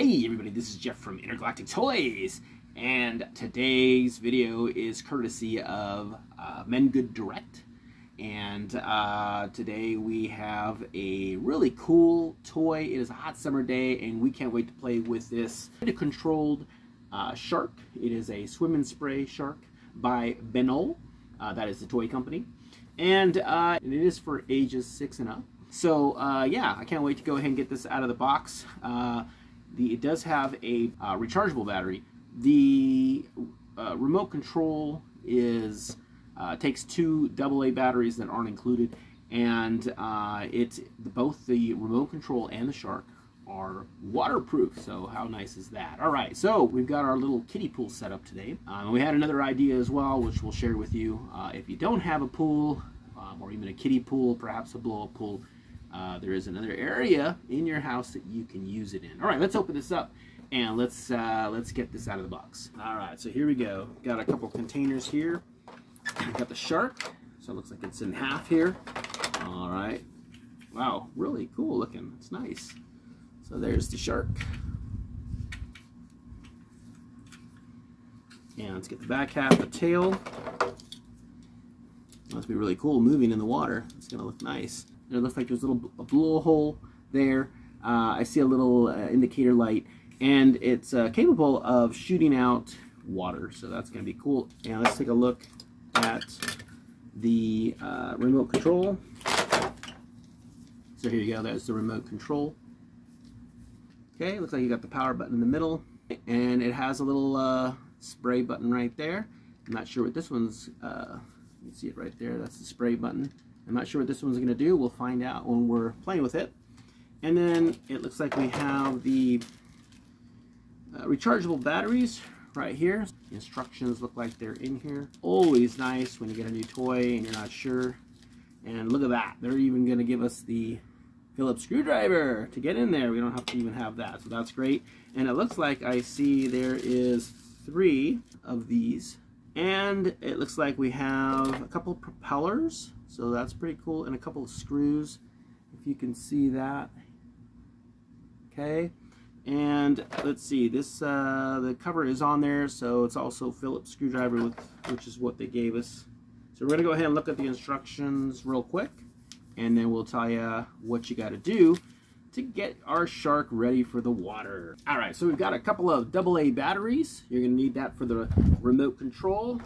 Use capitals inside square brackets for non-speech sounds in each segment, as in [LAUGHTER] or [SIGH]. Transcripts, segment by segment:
Hey everybody, this is Jeff from Intergalactic Toys, and today's video is courtesy of uh, Men Good Direct. And uh, today we have a really cool toy. It is a hot summer day, and we can't wait to play with this controlled uh, shark. It is a swim and spray shark by Bennol. Uh, that is the toy company, and uh, it is for ages six and up. So uh, yeah, I can't wait to go ahead and get this out of the box. The, it does have a uh, rechargeable battery. The uh, remote control is uh, takes two AA batteries that aren't included, and uh, it's both the remote control and the Shark are waterproof. So how nice is that? All right, so we've got our little kiddie pool set up today. Um, we had another idea as well, which we'll share with you. Uh, if you don't have a pool, um, or even a kiddie pool, perhaps a blow-up pool, uh, there is another area in your house that you can use it in. All right, let's open this up and let's uh, let's get this out of the box. All right, so here we go. Got a couple containers here. Got the shark, so it looks like it's in half here. All right. Wow, really cool looking. It's nice. So there's the shark. And let's get the back half, the tail. Must be really cool moving in the water. It's gonna look nice. It looks like there's a little a blowhole there. Uh, I see a little uh, indicator light, and it's uh, capable of shooting out water, so that's going to be cool. And let's take a look at the uh, remote control. So here you go, there's the remote control. Okay, looks like you got the power button in the middle, and it has a little uh, spray button right there. I'm not sure what this one's, uh, you see it right there, that's the spray button. I'm not sure what this one's going to do. We'll find out when we're playing with it. And then it looks like we have the uh, rechargeable batteries right here. The instructions look like they're in here. Always nice when you get a new toy and you're not sure. And look at that. They're even going to give us the Phillips screwdriver to get in there. We don't have to even have that. So that's great. And it looks like I see there is three of these. And it looks like we have a couple propellers so that's pretty cool. And a couple of screws, if you can see that. Okay. And let's see, this uh, the cover is on there, so it's also Phillips screwdriver, with, which is what they gave us. So we're to go ahead and look at the instructions real quick, and then we'll tell you what you got to do to get our shark ready for the water. All right, so we've got a couple of AA batteries. You're to need that for the remote control.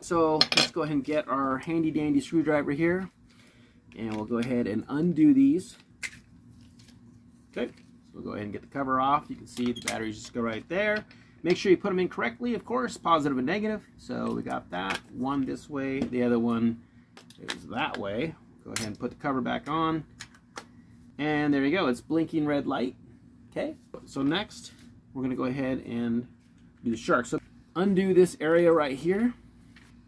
So let's go ahead and get our handy dandy screwdriver here. And we'll go ahead and undo these. Okay, so we'll go ahead and get the cover off. You can see the batteries just go right there. Make sure you put them in correctly, of course, positive and negative. So we got that. One this way, the other one is that way. Go ahead and put the cover back on. And there you go, it's blinking red light. Okay, so next, we're gonna go ahead and do the shark. So undo this area right here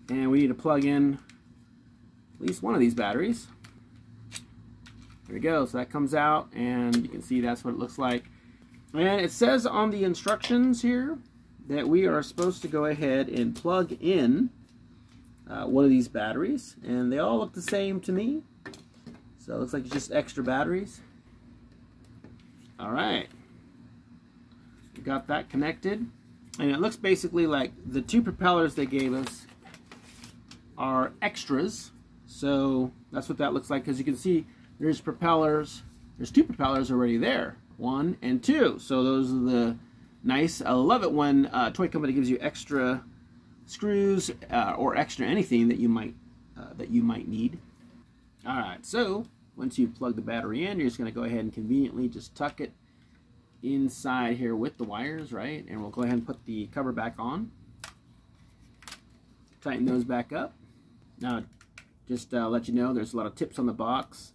and we need to plug in at least one of these batteries. There we go. So that comes out and you can see that's what it looks like. And it says on the instructions here that we are supposed to go ahead and plug in uh, one of these batteries. And they all look the same to me. So it looks like it's just extra batteries. All right. We got that connected. And it looks basically like the two propellers they gave us are extras. So that's what that looks like because you can see there's propellers. There's two propellers already there. One and two. So those are the nice. I love it when a toy company gives you extra screws uh, or extra anything that you might uh, that you might need. All right. So once you plug the battery in, you're just going to go ahead and conveniently just tuck it inside here with the wires, right? And we'll go ahead and put the cover back on. Tighten those back up. Now, just uh, let you know, there's a lot of tips on the box.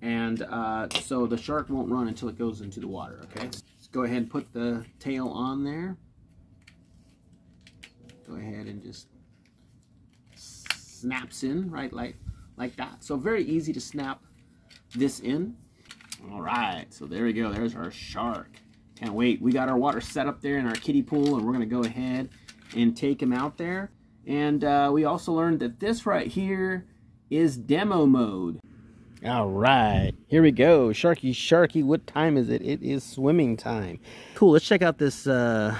And uh, so the shark won't run until it goes into the water, okay? Let's go ahead and put the tail on there. Go ahead and just snaps in, right, like, like that. So very easy to snap this in. All right, so there we go. There's our shark. Can't wait. We got our water set up there in our kiddie pool, and we're going to go ahead and take him out there. And uh, we also learned that this right here is demo mode. All right, here we go. Sharky, Sharky, what time is it? It is swimming time. Cool, let's check out this, uh,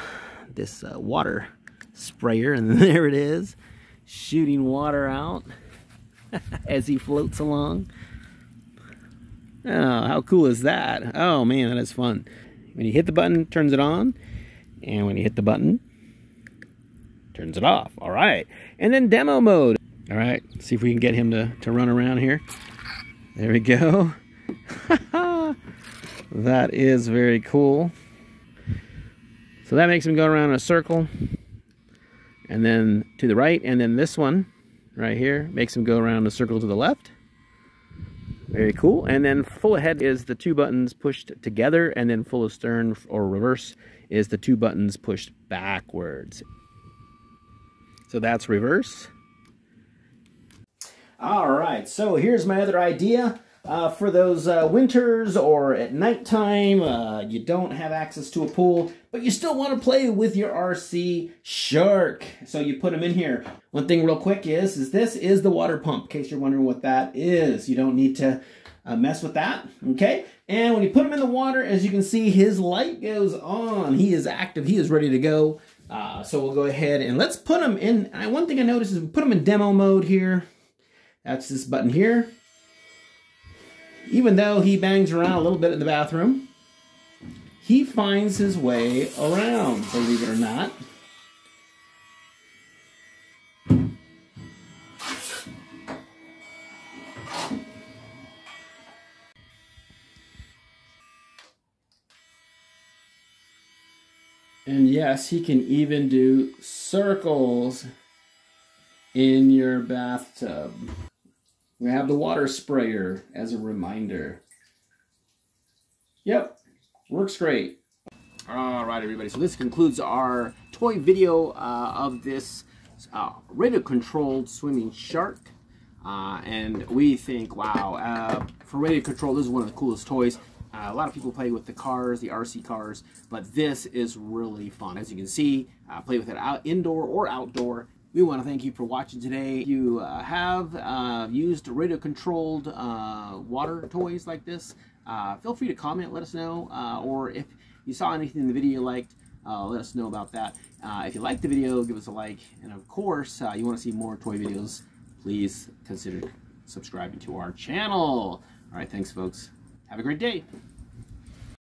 this uh, water sprayer. And [LAUGHS] there it is, shooting water out [LAUGHS] as he floats along. Oh, how cool is that? Oh man, that is fun. When you hit the button, turns it on. And when you hit the button, turns it off. All right. And then demo mode. All right, see if we can get him to, to run around here. There we go. [LAUGHS] that is very cool. So that makes him go around in a circle. And then to the right. And then this one right here makes him go around a circle to the left. Very cool. And then full ahead is the two buttons pushed together. And then full astern or reverse is the two buttons pushed backwards. So that's reverse. All right, so here's my other idea. Uh, for those uh, winters or at nighttime, uh, you don't have access to a pool, but you still want to play with your RC Shark. So you put them in here. One thing real quick is, is this is the water pump, in case you're wondering what that is. You don't need to uh, mess with that, okay? And when you put him in the water, as you can see, his light goes on. He is active, he is ready to go. Uh, so we'll go ahead and let's put him in, one thing I noticed is we put him in demo mode here. That's this button here. Even though he bangs around a little bit in the bathroom, he finds his way around, believe it or not. And yes, he can even do circles in your bathtub. We have the water sprayer as a reminder. Yep, works great. All right, everybody. So this concludes our toy video uh, of this uh, radio-controlled swimming shark. Uh, and we think, wow, uh, for radio control, this is one of the coolest toys. Uh, a lot of people play with the cars, the RC cars, but this is really fun. As you can see, uh, play with it out indoor or outdoor. We want to thank you for watching today. If you uh, have uh, used radio-controlled uh, water toys like this, uh, feel free to comment, let us know, uh, or if you saw anything in the video you liked, uh, let us know about that. if you liked the video, give us a like, and of course, you want to see more toy videos, please consider subscribing to our channel. All right, thanks, folks. Have a great day.